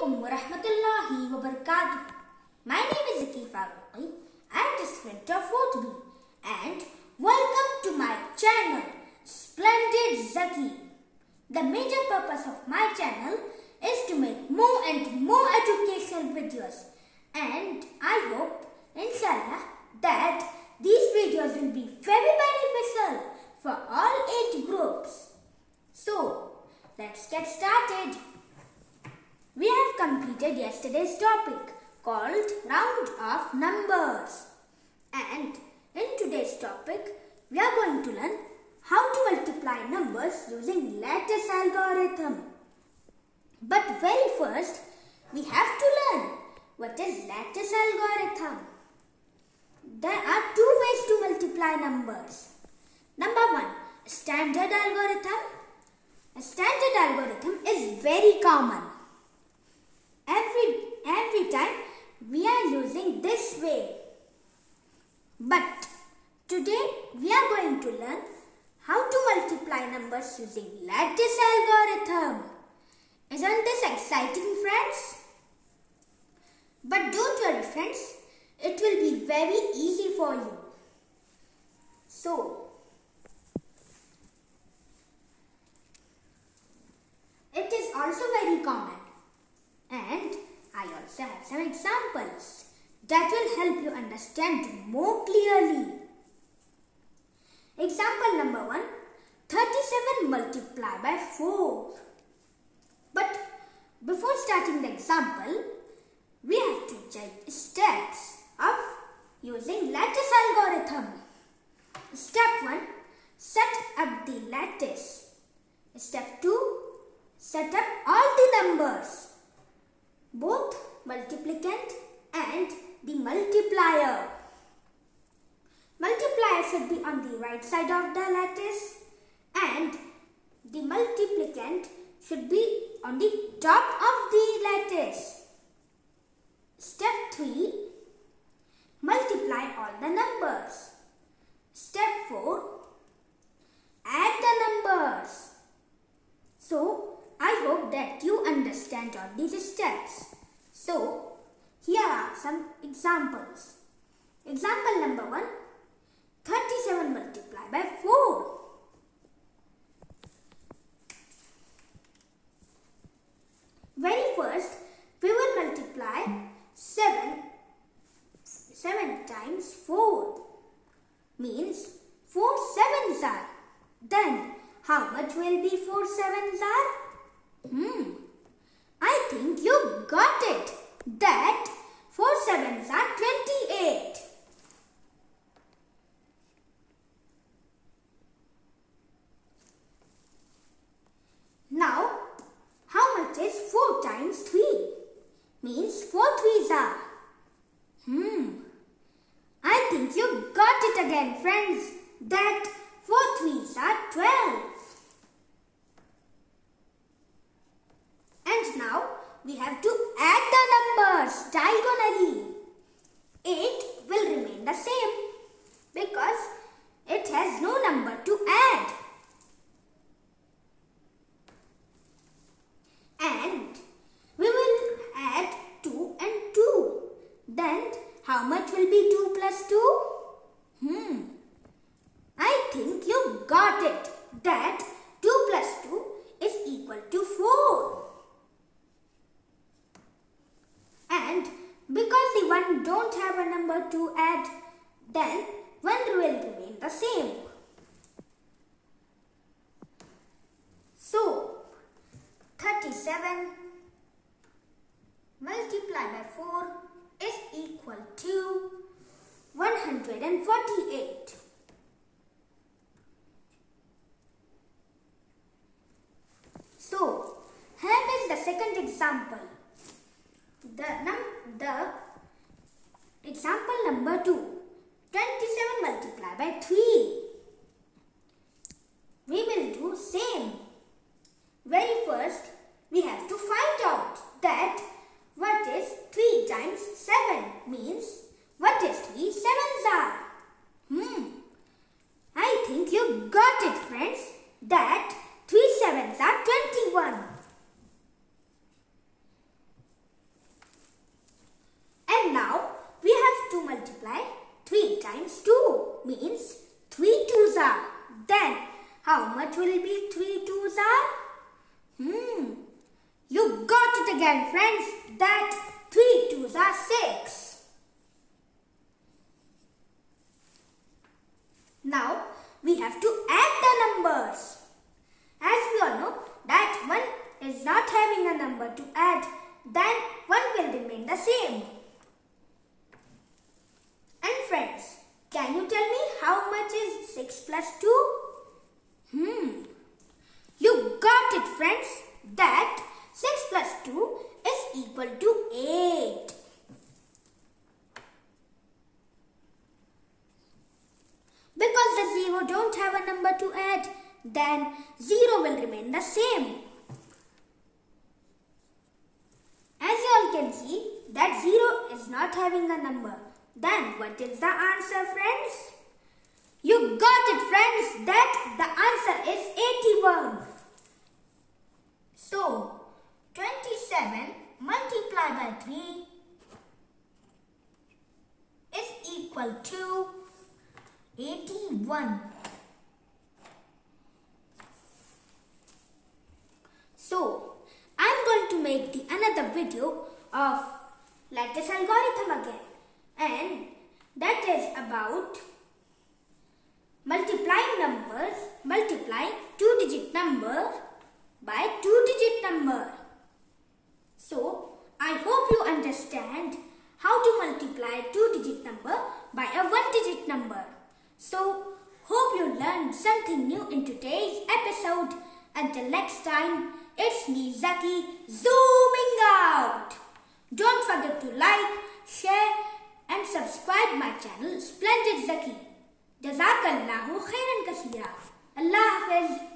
alaikum wa rahmatullahi wa barakatuh. My name is Zaki Farooqui. I am the student of 4th B and welcome to my channel Splendid Zaki. The major purpose of my channel is to make more and more educational videos and I hope inshallah that these videos will be very beneficial for all age groups. So let's get started. Completed yesterday's topic called Round of Numbers. And in today's topic, we are going to learn how to multiply numbers using lattice algorithm. But very first, we have to learn what is lattice algorithm. There are two ways to multiply numbers. Number one, standard algorithm. A standard algorithm is very common. Every, every time we are using this way. But today we are going to learn how to multiply numbers using lattice algorithm. Isn't this exciting friends? But don't worry friends, it will be very easy for you. So, it is also very common. And I have some examples that will help you understand more clearly. Example number 1 37 multiplied by 4. But before starting the example, we have to check steps of using lattice algorithm. Step 1 Set up the lattice. Step 2 Set up all the numbers multiplicand and the multiplier. Multiplier should be on the right side of the lattice and the multiplicand should be on the top of the lattice. Step 3. Multiply all the numbers. Step 4. Add the numbers. So, I hope that you understand all these steps. So, here are some examples. Example number 1. 37 multiplied by 4. Very first, we will multiply 7, 7 times 4. Means 4 sevens are. Then, how much will be 4 sevens are? Hmm. I think you got it. That 4 sevens are 28. Now, how much is 4 times 3? Means 4 threes are. Hmm. I think you got it again, friends. That 4 threes are 12. And now we have to add the numbers diagonally. 8 will remain the same because it has no number to add. And we will add 2 and 2. Then how much will be 2 plus 2? Hmm. I think you got it. That 2 plus 2 is equal to 4. And because the 1 don't have a number to add, then 1 will remain the same. So, 37 multiplied by 4 is equal to 148. So, here is the second example. The, num the example number 2. 27 multiplied by 3. We will do same. Very first, we have to find out that what is 3 times 7 means what is 3 sevens are. Hmm. I think you got it friends. That 3 sevens are 21. What will be 3 twos are? Hmm. You got it again, friends. That 3 twos are 6. Now, we have to add the numbers. As we all know that 1 is not having a number to add, then 1 will remain the same. And friends, can you tell me how much is 6 plus 2? Hmm. You got it friends. That 6 plus 2 is equal to 8. Because the 0 don't have a number to add, then 0 will remain the same. As you all can see, that 0 is not having a number. Then what is the answer friends? You got it friends that the answer is 81. So 27 multiplied by 3 is equal to 81. So I'm going to make the another video of lattice algorithm again and that is about multiplying numbers, multiplying two digit number by two digit number. So, I hope you understand how to multiply two digit number by a one digit number. So, hope you learned something new in today's episode. Until next time, it's me Zaki zooming out. Don't forget to like, share and subscribe my channel Splendid Zaki. جزاك الله خيرا كثيرا. الله حافظ.